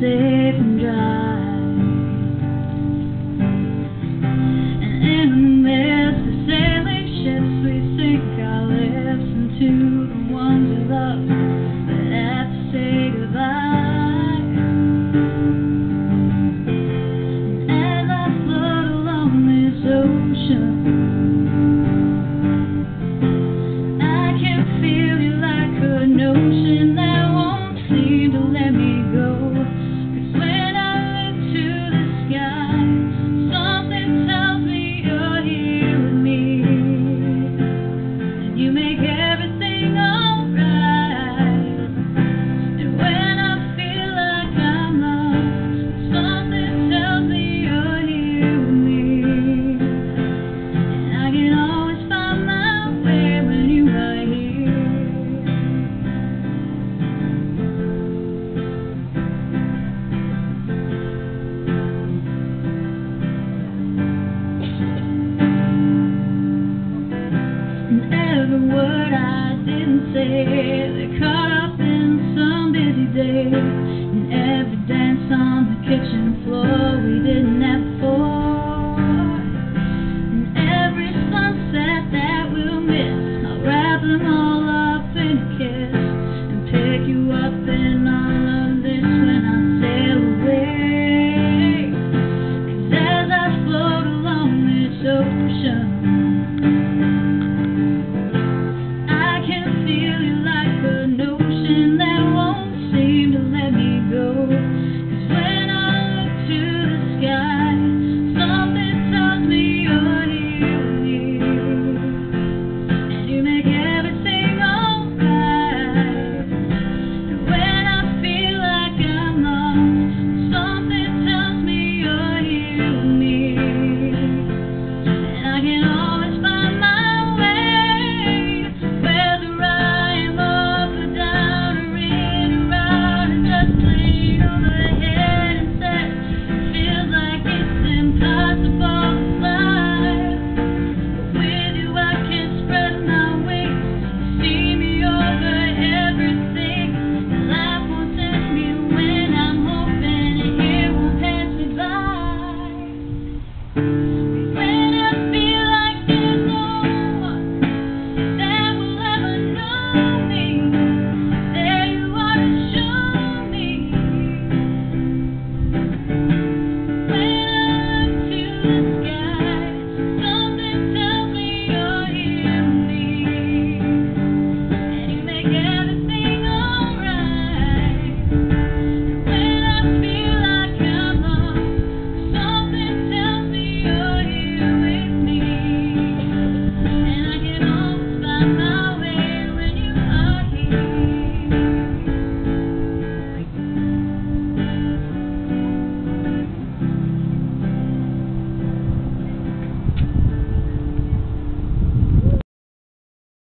keep Caught up in some busy day. In every dance on the kitchen floor, we did.